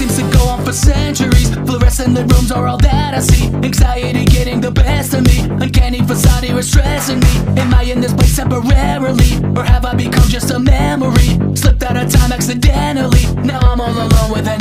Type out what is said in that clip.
seems to go on for centuries. Fluorescent rooms are all that I see. Anxiety getting the best of me. Uncanny facade here is stressing me. Am I in this place temporarily? Or have I become just a memory? Slipped out of time accidentally. Now I'm all alone with an